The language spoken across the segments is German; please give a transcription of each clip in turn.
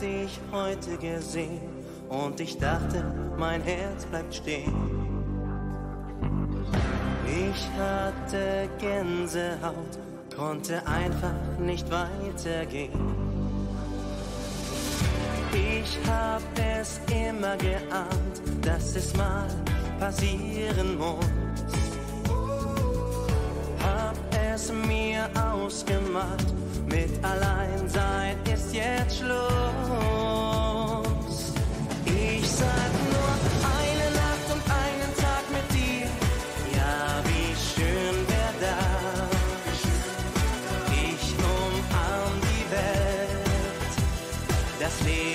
dich heute gesehen und ich dachte, mein Herz bleibt stehen. Ich hatte Gänsehaut, konnte einfach nicht weitergehen. Ich hab es immer geahnt, dass es mal passieren muss. Hab es mir ausgemacht, mit Alleinsein ist jetzt Schluss. Ich sag nur eine Nacht und einen Tag mit dir. Ja, wie schön wär das. Ich umarm die Welt. Das Leben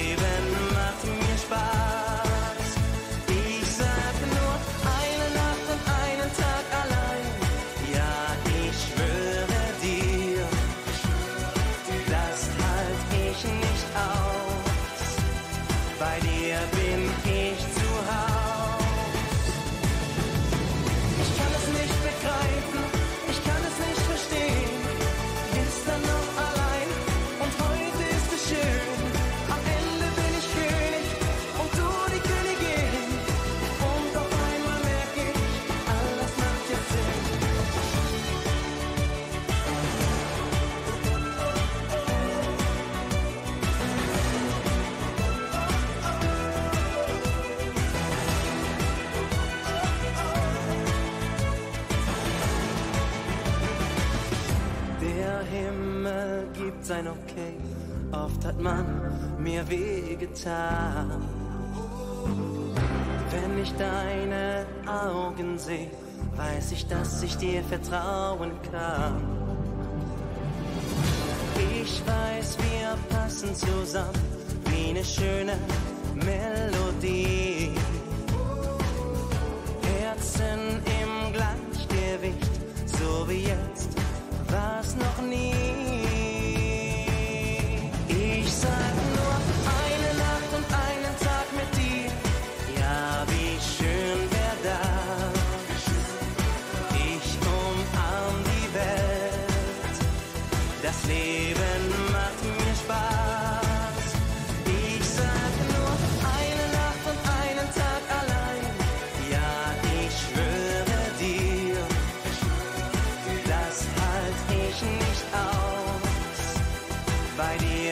sein Okay, oft hat man mir wehgetan. Wenn ich deine Augen sehe, weiß ich, dass ich dir vertrauen kann. Ich weiß, wir passen zusammen wie eine schöne Melodie. Herzen im Gleichgewicht, so wie jetzt, by the